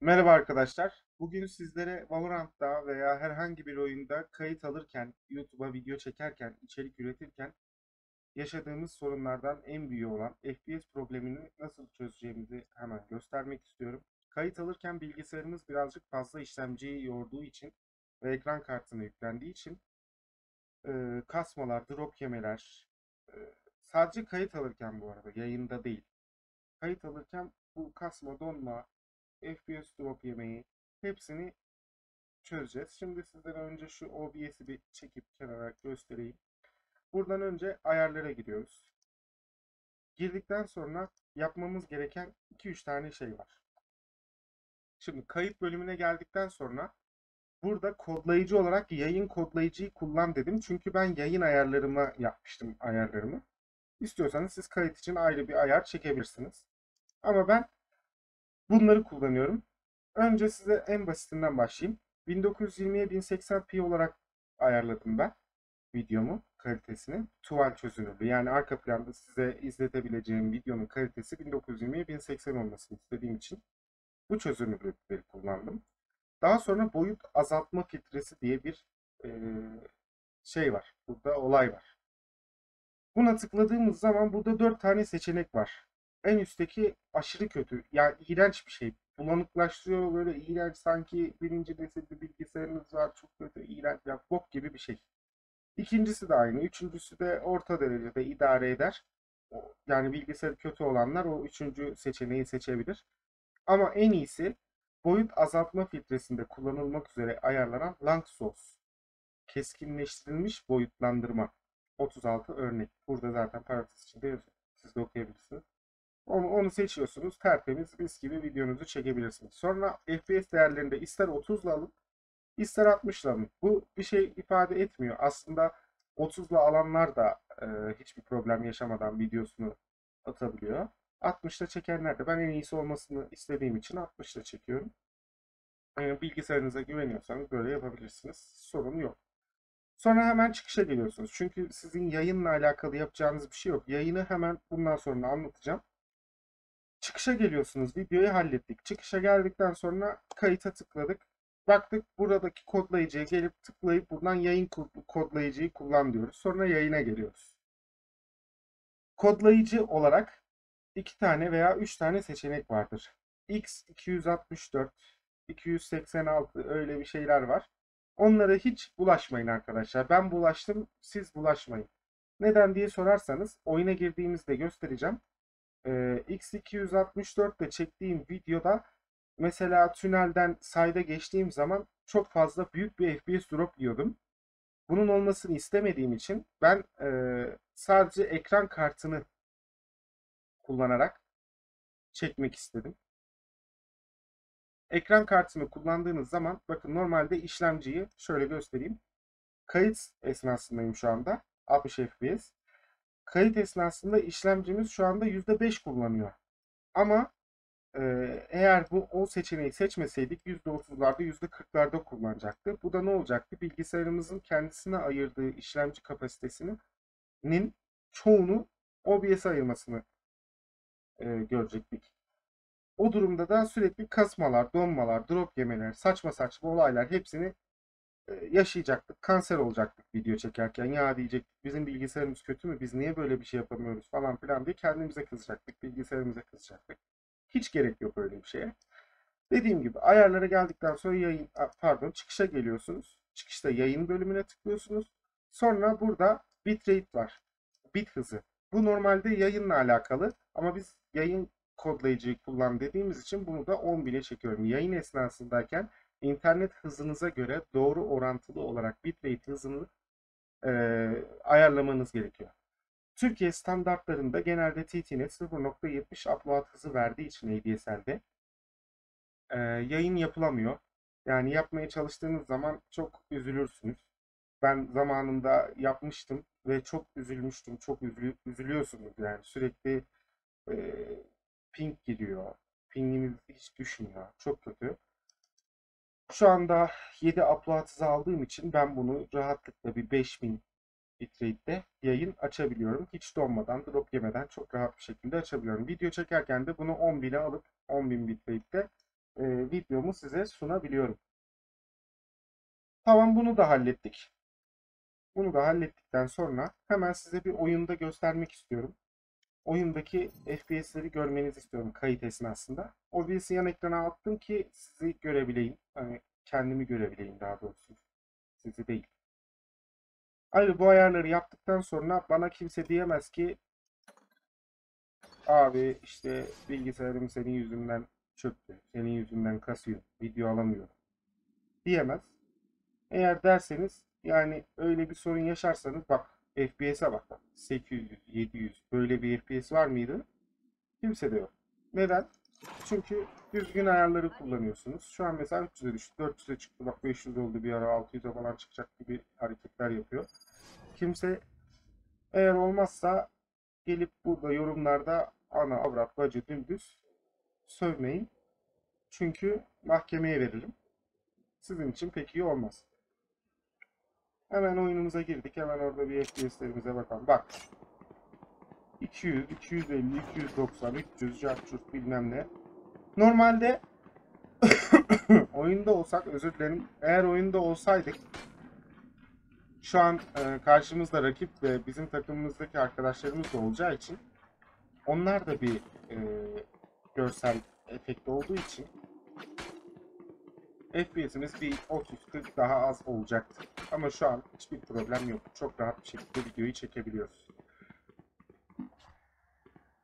Merhaba arkadaşlar. Bugün sizlere Valorant'ta veya herhangi bir oyunda kayıt alırken, YouTube'a video çekerken, içerik üretirken yaşadığımız sorunlardan en büyüğü olan FPS problemini nasıl çözeceğimizi hemen göstermek istiyorum. Kayıt alırken bilgisayarımız birazcık fazla işlemciyi yorduğu için ve ekran kartına yüklendiği için kasmalar, drop yemeler, sadece kayıt alırken bu arada, yayında değil. Kayıt alırken bu kasma, donma, FPS drop yemeği hepsini çözeceğiz. Şimdi sizlere önce şu OBS'i bir çekip kenara göstereyim. Buradan önce ayarlara giriyoruz. Girdikten sonra yapmamız gereken 2-3 tane şey var. Şimdi kayıt bölümüne geldikten sonra burada kodlayıcı olarak yayın kodlayıcıyı kullan dedim. Çünkü ben yayın ayarlarıma yapmıştım ayarlarımı. İstiyorsanız siz kayıt için ayrı bir ayar çekebilirsiniz. Ama ben Bunları kullanıyorum. Önce size en basitinden başlayayım. 1920'ye 1080p olarak ayarladım ben videomu kalitesini. Tuval çözünürlüğü yani arka planda size izletebileceğim videonun kalitesi 1920'ye 1080 olmasını istediğim için bu çözünürlükleri kullandım. Daha sonra boyut azaltma filtresi diye bir e, şey var. Burada olay var. Buna tıkladığımız zaman burada 4 tane seçenek var en üstteki aşırı kötü. Yani iğrenç bir şey. Bulanıklaştırıyor böyle iğrenç sanki birinci nesil bir bilgisayarınız var çok kötü iğrenç ya bok gibi bir şey. İkincisi de aynı. Üçüncüsü de orta derecede idare eder. Yani bilgisayarı kötü olanlar o üçüncü seçeneği seçebilir. Ama en iyisi boyut azaltma filtresinde kullanılmak üzere ayarlanan Langsos. Keskinleştirilmiş boyutlandırma. 36 örnek. Burada zaten parantez içinde yazıyor. Siz de okuyabilirsiniz. Onu, onu seçiyorsunuz. Tertemiz mis gibi videonuzu çekebilirsiniz. Sonra FPS değerlerinde ister 30 ile alın ister 60 ile alın. Bu bir şey ifade etmiyor. Aslında 30 ile alanlar da e, hiçbir problem yaşamadan videosunu atabiliyor. 60 ile çekenler de ben en iyisi olmasını istediğim için 60 ile çekiyorum. Yani bilgisayarınıza güveniyorsanız böyle yapabilirsiniz. Sorun yok. Sonra hemen çıkışa geliyorsunuz. Çünkü sizin yayınla alakalı yapacağınız bir şey yok. Yayını hemen bundan sonra anlatacağım. Çıkışa geliyorsunuz. Videoyu hallettik. Çıkışa geldikten sonra kayıta tıkladık. Baktık buradaki kodlayıcıya gelip tıklayıp buradan yayın kodlayıcıyı kullan diyoruz. Sonra yayına geliyoruz. Kodlayıcı olarak iki tane veya üç tane seçenek vardır. X 264, 286 öyle bir şeyler var. Onlara hiç bulaşmayın arkadaşlar. Ben bulaştım, siz bulaşmayın. Neden diye sorarsanız oyuna girdiğimizde göstereceğim. X264 ile çektiğim videoda mesela tünelden sayda geçtiğim zaman çok fazla büyük bir FPS drop yiyordum. Bunun olmasını istemediğim için ben e, sadece ekran kartını kullanarak çekmek istedim. Ekran kartını kullandığınız zaman bakın normalde işlemciyi şöyle göstereyim. Kayıt esnasındayım şu anda. 60 FPS kayıt esnasında işlemcimiz şu anda %5 kullanıyor. Ama e, eğer bu o seçeneği seçmeseydik %30'larda %40'larda kullanacaktı. Bu da ne olacaktı? Bilgisayarımızın kendisine ayırdığı işlemci kapasitesinin çoğunu OBS'e ayırmasını e, görecektik. O durumda da sürekli kasmalar, donmalar, drop yemeler, saçma saçma olaylar hepsini yaşayacaktık. Kanser olacaktık video çekerken. Ya diyecektik bizim bilgisayarımız kötü mü? Biz niye böyle bir şey yapamıyoruz falan filan diye kendimize kızacaktık. Bilgisayarımıza kızacaktık. Hiç gerek yok öyle bir şeye. Dediğim gibi ayarlara geldikten sonra yayın pardon çıkışa geliyorsunuz. Çıkışta yayın bölümüne tıklıyorsunuz. Sonra burada bitrate var. Bit hızı. Bu normalde yayınla alakalı ama biz yayın kodlayıcıyı kullan dediğimiz için bunu da 10.000'e çekiyorum. Yayın esnasındayken internet hızınıza göre doğru orantılı olarak bitrate hızını e, ayarlamanız gerekiyor. Türkiye standartlarında genelde TTNet 0.70 upload hızı verdiği için ADSL'de e, yayın yapılamıyor. Yani yapmaya çalıştığınız zaman çok üzülürsünüz. Ben zamanında yapmıştım ve çok üzülmüştüm. Çok üzülü, üzülüyorsunuz yani sürekli e, ping gidiyor. Pinginiz hiç düşmüyor. Çok kötü. Şu anda 7 upload hızı aldığım için ben bunu rahatlıkla bir 5000 bitrate'de yayın açabiliyorum. Hiç donmadan, drop yemeden çok rahat bir şekilde açabiliyorum. Video çekerken de bunu 10.000'e alıp 10.000 bitrate'de e, videomu size sunabiliyorum. Tamam bunu da hallettik. Bunu da hallettikten sonra hemen size bir oyunda göstermek istiyorum. Oyundaki FPS'leri görmenizi istiyorum kayıt esnasında. OBS'i yan ekrana attım ki sizi görebileyim. Hani kendimi görebileyim daha doğrusu. Sizi değil. Ayrıca bu ayarları yaptıktan sonra bana kimse diyemez ki abi işte bilgisayarım senin yüzünden çöktü. Senin yüzünden kasıyor. Video alamıyorum. Diyemez. Eğer derseniz yani öyle bir sorun yaşarsanız bak FPS'e bak bak. 800, 700 böyle bir FPS var mıydı? Kimse de yok. Neden? Çünkü düzgün ayarları kullanıyorsunuz. Şu an mesela 300'e düştü. 400'e çıktı. Bak 500 oldu bir ara 600'e falan çıkacak gibi hareketler yapıyor. Kimse eğer olmazsa gelip burada yorumlarda ana avrat bacı dümdüz sövmeyin. Çünkü mahkemeye veririm. Sizin için pek iyi olmaz. Hemen oyunumuza girdik. Hemen orada bir FPS'lerimize bakalım. Bak. 200, 250, 290, 300, cartçurt bilmem ne. Normalde oyunda olsak, özür dilerim. Eğer oyunda olsaydık şu an e, karşımızda rakip ve bizim takımımızdaki arkadaşlarımız da olacağı için onlar da bir e, görsel efekt olduğu için FPS'imiz bir 30-40 daha az olacaktır. Ama şu an hiçbir problem yok. Çok rahat bir şekilde videoyu çekebiliyoruz.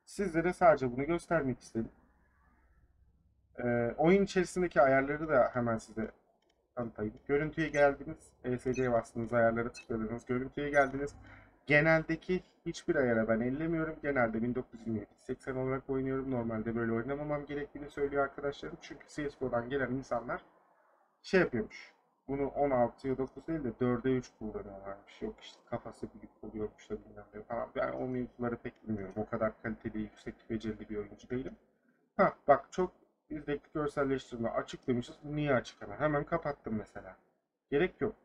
Sizlere sadece bunu göstermek istedim. Ee, oyun içerisindeki ayarları da hemen size tanıtayım. Görüntüye geldiniz. ESC'ye bastınız, ayarlara tıkladınız. Görüntüye geldiniz. Geneldeki hiçbir ayara ben ellemiyorum. Genelde 1927-80 olarak oynuyorum. Normalde böyle oynamamam gerektiğini söylüyor arkadaşlarım. Çünkü CSGO'dan gelen insanlar şey yapıyormuş. Bunu 16'ya 9 değil de 4'e 3 kullanıyorlarmış. Yok işte kafası büyük oluyormuş da bilmem ne falan. Ben o mevzuları pek bilmiyorum. O kadar kaliteli, yüksek becerili bir oyuncu değilim. Ha bak çok bizdeki görselleştirme açık demişiz. Niye açık hemen? Hemen kapattım mesela. Gerek yok.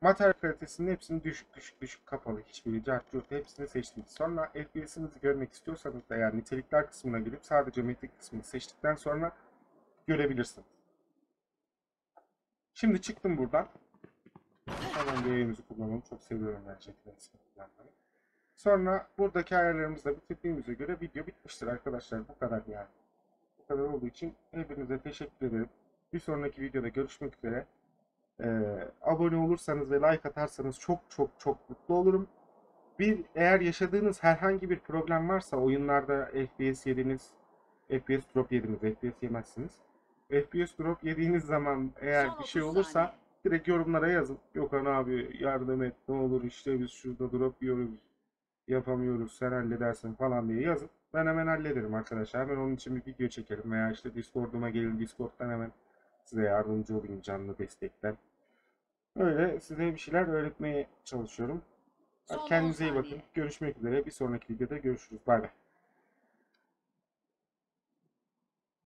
Materyal kalitesinin hepsini düşük düşük düşük kapalı. Hiçbiri cart curt hepsini seçtiniz. Sonra FPS'inizi görmek istiyorsanız da yani nitelikler kısmına girip sadece metrik kısmını seçtikten sonra görebilirsiniz. Şimdi çıktım buradan. Hemen yayımızı kullanalım. Çok seviyorum gerçekten. Sonra buradaki ayarlarımızı da bitirdiğimize göre video bitmiştir arkadaşlar. Bu kadar yani. Bu kadar olduğu için hepinize teşekkür ederim. Bir sonraki videoda görüşmek üzere. Ee, abone olursanız ve like atarsanız çok çok çok mutlu olurum. Bir eğer yaşadığınız herhangi bir problem varsa oyunlarda FPS yediniz, FPS drop yediniz, FPS yemezsiniz. FPS drop yediğiniz zaman eğer Son bir şey 30 olursa saniye. direkt yorumlara yazın. Gökhan abi yardım et ne olur işte biz şurada drop yiyoruz yapamıyoruz sen halledersin falan diye yazın. Ben hemen hallederim arkadaşlar. Hemen onun için bir video çekerim veya işte Discord'uma gelin Discord'dan hemen size yardımcı olayım canlı destekten. Öyle size bir şeyler öğretmeye çalışıyorum. Son Kendinize iyi bakın. Görüşmek üzere. Bir sonraki videoda görüşürüz. Bay bay.